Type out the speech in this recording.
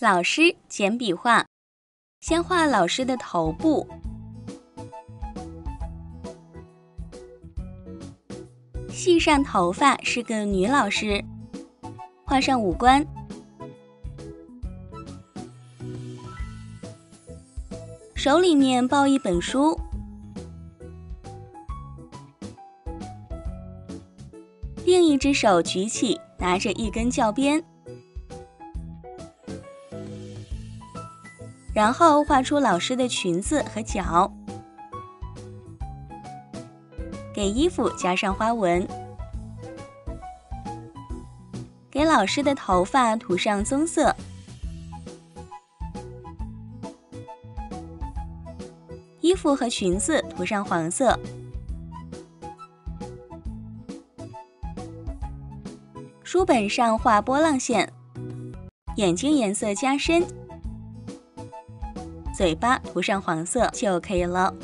老师简笔画，先画老师的头部，系上头发是个女老师，画上五官，手里面抱一本书，另一只手举起，拿着一根教鞭。然后画出老师的裙子和脚，给衣服加上花纹，给老师的头发涂上棕色，衣服和裙子涂上黄色，书本上画波浪线，眼睛颜色加深。嘴巴涂上黄色就可以了。